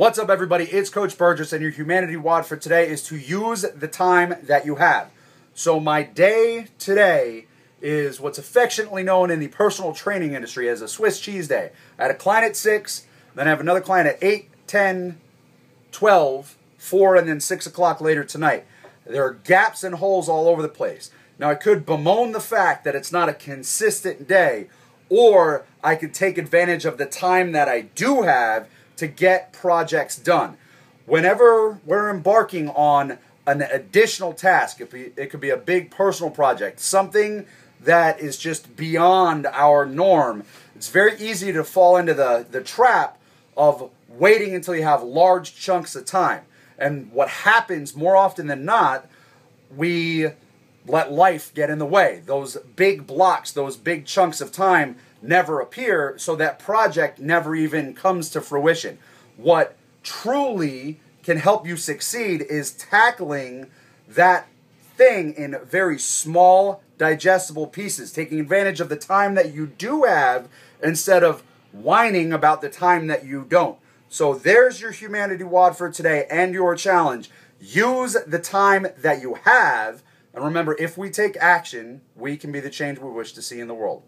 What's up, everybody? It's Coach Burgess, and your humanity WOD for today is to use the time that you have. So, my day today is what's affectionately known in the personal training industry as a Swiss cheese day. I had a client at 6, then I have another client at 8, 10, 12, 4, and then 6 o'clock later tonight. There are gaps and holes all over the place. Now, I could bemoan the fact that it's not a consistent day, or I could take advantage of the time that I do have to get projects done. Whenever we're embarking on an additional task, it, be, it could be a big personal project, something that is just beyond our norm, it's very easy to fall into the, the trap of waiting until you have large chunks of time. And what happens more often than not, we let life get in the way. Those big blocks, those big chunks of time never appear, so that project never even comes to fruition. What truly can help you succeed is tackling that thing in very small, digestible pieces, taking advantage of the time that you do have instead of whining about the time that you don't. So there's your humanity WOD for today and your challenge. Use the time that you have. And remember, if we take action, we can be the change we wish to see in the world.